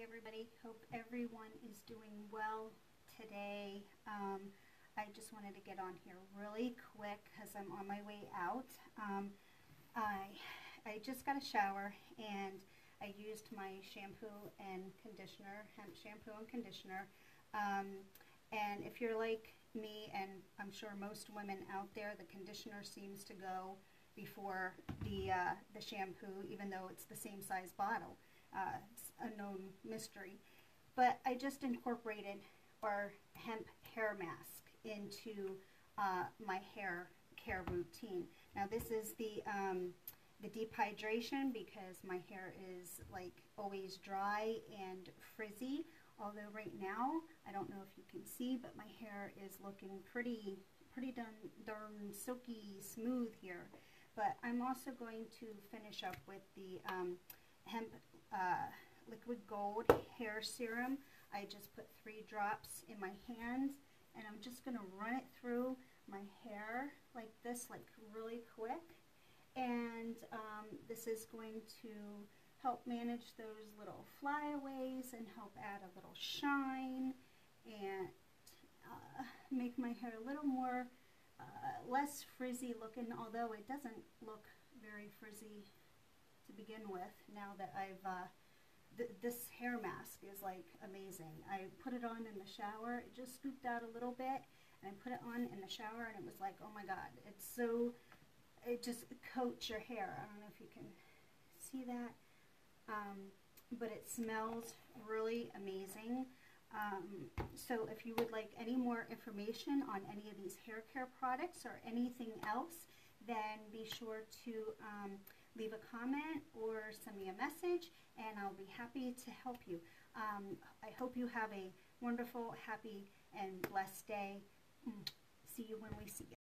everybody. Hope everyone is doing well today. Um, I just wanted to get on here really quick because I'm on my way out. Um, I, I just got a shower and I used my shampoo and conditioner, hemp shampoo and conditioner. Um, and if you're like me, and I'm sure most women out there, the conditioner seems to go before the, uh, the shampoo, even though it's the same size bottle. Uh, a known mystery. But I just incorporated our hemp hair mask into uh, my hair care routine. Now this is the, um, the deep hydration because my hair is like always dry and frizzy. Although right now, I don't know if you can see, but my hair is looking pretty, pretty darn, darn silky smooth here. But I'm also going to finish up with the um, hemp uh, liquid gold hair serum. I just put three drops in my hands and I'm just going to run it through my hair like this, like really quick. And um, this is going to help manage those little flyaways and help add a little shine and uh, make my hair a little more uh, less frizzy looking, although it doesn't look very frizzy to begin with now that I've, uh, th this hair mask is like amazing. I put it on in the shower, it just scooped out a little bit, and I put it on in the shower and it was like, oh my god, it's so, it just coats your hair. I don't know if you can see that, um, but it smells really amazing. Um, so if you would like any more information on any of these hair care products or anything else, then be sure to um, leave a comment or send me a message and I'll be happy to help you. Um, I hope you have a wonderful, happy, and blessed day. Mm. See you when we see you.